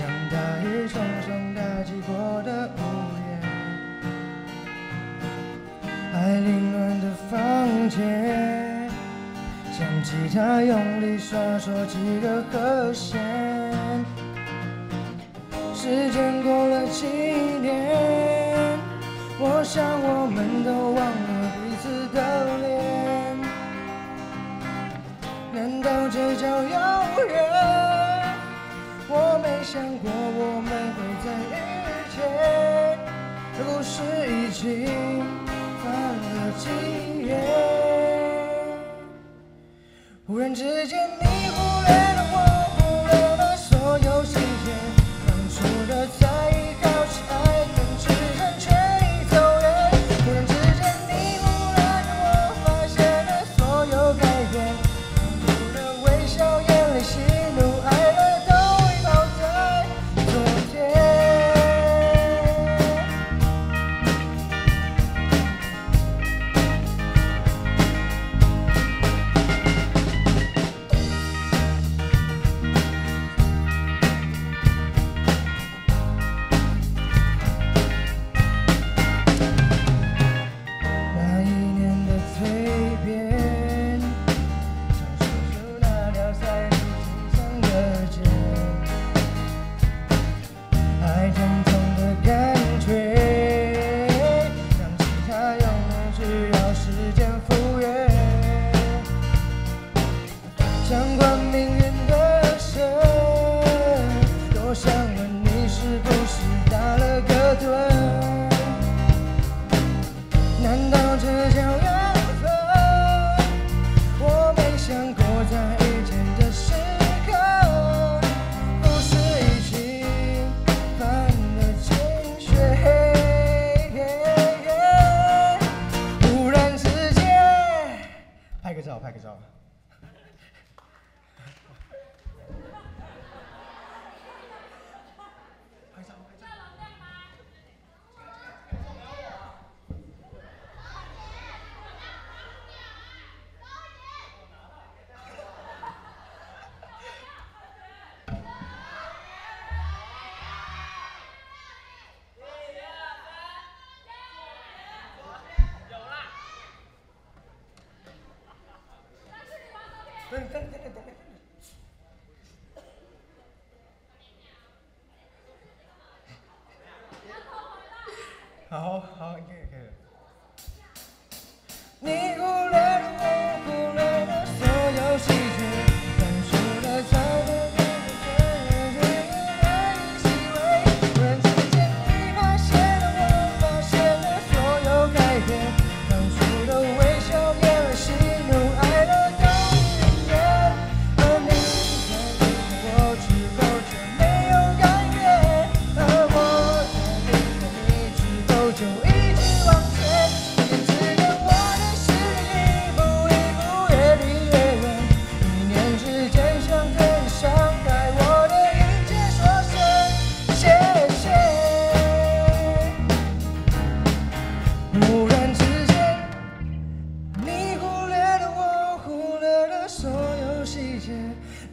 像大雨冲刷打击过的屋檐，还凌乱的房间，像吉他用力刷着几个和弦，时间过了几年，我想我们都忘了彼此的脸。难道这叫永远？想过我们会再遇见，这故事已经翻了几页。忽然之间，你管命运的神，多想问你是不是打了个盹？难道这叫缘分？我没想过在遇见的时刻，故事已经翻了几雪。忽然之间，拍个照，拍个照。好好，可以可以。你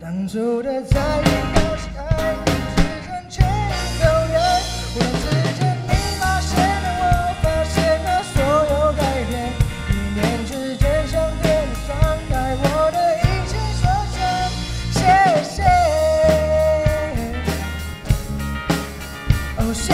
当初的在意、好奇、爱跟赤诚却已走远。忽然之间，你发现了我，发现了所有改变，一念之间想对你伤害我的一切说声谢谢。哦，谢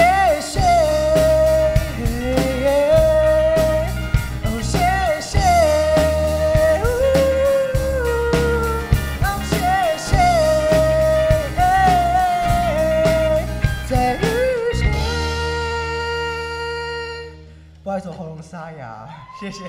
不好意思，喉咙沙哑，谢谢。